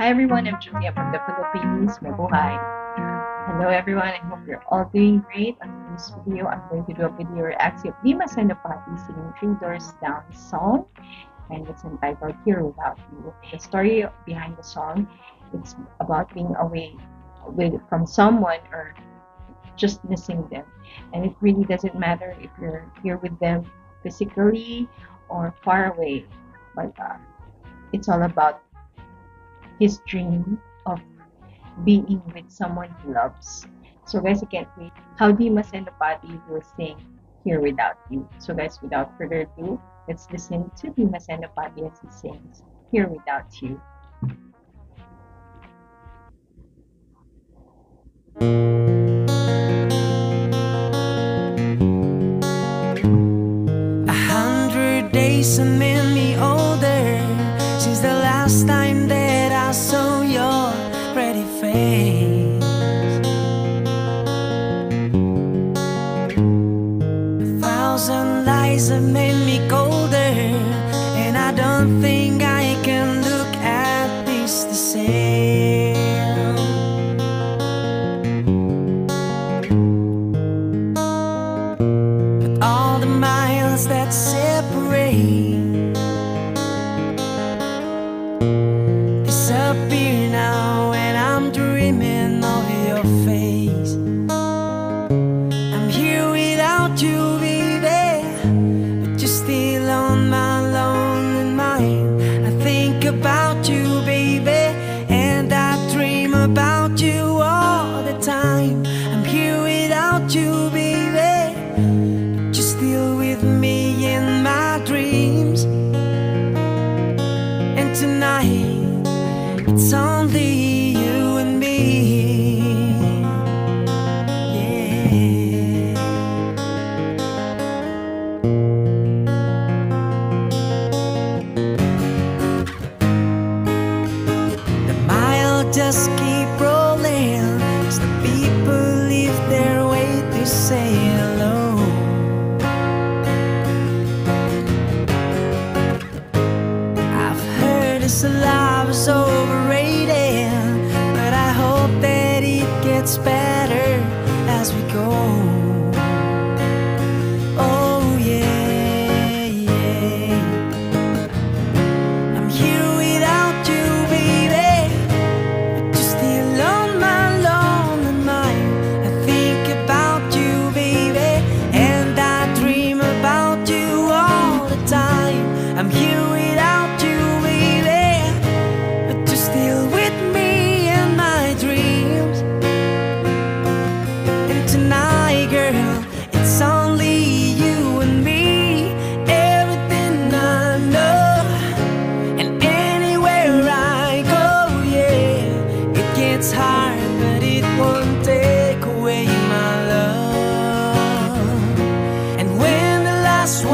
Hi everyone, I'm Julie from the Philippines. Mabuhay. Hello everyone, I hope you're all doing great. On this video, I'm going to do a video reaction of Dimas Senopati singing Three Doors Down song and it's entitled Here Without You. The story behind the song, it's about being away with from someone or just missing them. And it really doesn't matter if you're here with them physically or far away, but uh, it's all about his dream of being with someone he loves. So guys, I can't wait how Dimas Senopati will sing Here Without You. So guys, without further ado, let's listen to Dimas Senopati as he sings Here Without You. About it gets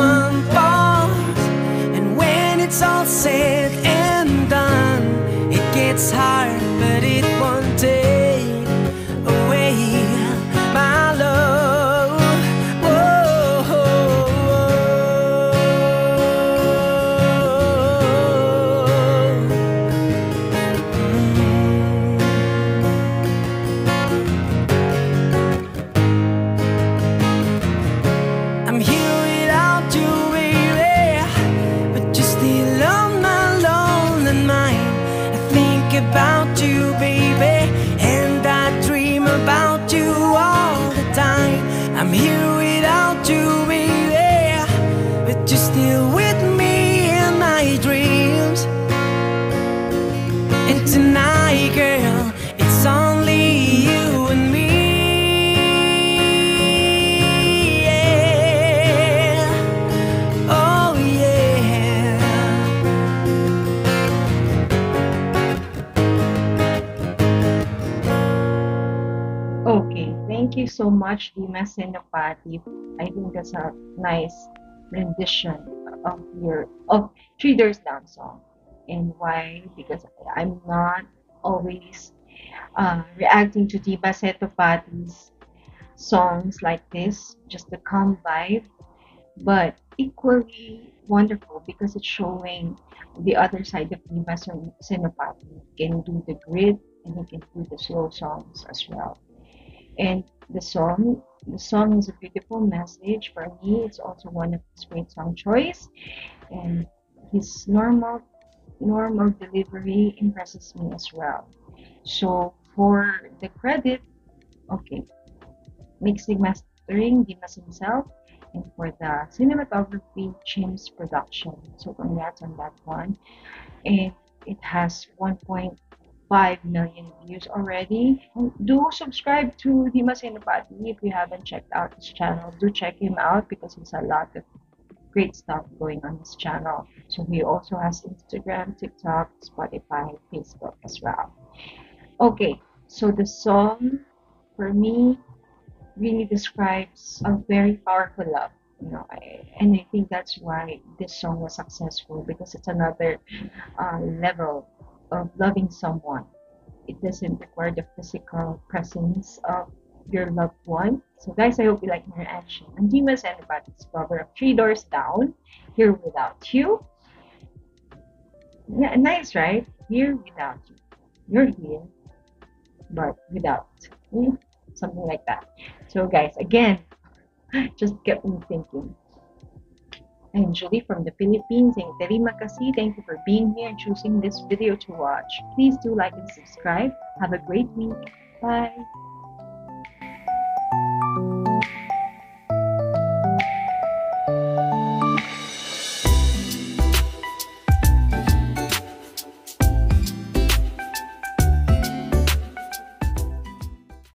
one and when it's all said and done, it gets hard, thank you so much, Dimas Senopati. I think that's a nice rendition of your of Three Doors Down song. And why? Because I'm not always uh, reacting to Dimas Senopati's songs like this, just the calm vibe. But equally wonderful because it's showing the other side of Dimas Senopati. He can do the grit and he can do the slow songs as well. And the song, the song is a beautiful message for me. It's also one of his great song choice, and his normal, normal delivery impresses me as well. So for the credit, okay, mixing, mastering, Dimas himself, and for the cinematography, James production. So congrats on that one. And it has 1.5 million views already. Do subscribe to Dimas Senopati if you haven't checked out his channel. Do check him out because he's a lot of great stuff going on his channel. So he also has Instagram, TikTok, Spotify, Facebook as well. Okay, so the song for me really describes a very powerful love. You know, I, and I think that's why this song was successful because it's another uh, level of loving someone. It doesn't require the physical presence of your loved one. So, guys, I hope you like my reaction on Dimas Senopati's cover of Three Doors Down, Here Without You. Yeah, nice, right? Here without you. You're here, but without. Yeah, something like that. So guys, again, just kept me thinking. I'm Julie from the Philippines and Terima. Thank you for being here and choosing this video to watch. Please do like and subscribe. Have a great week. Bye.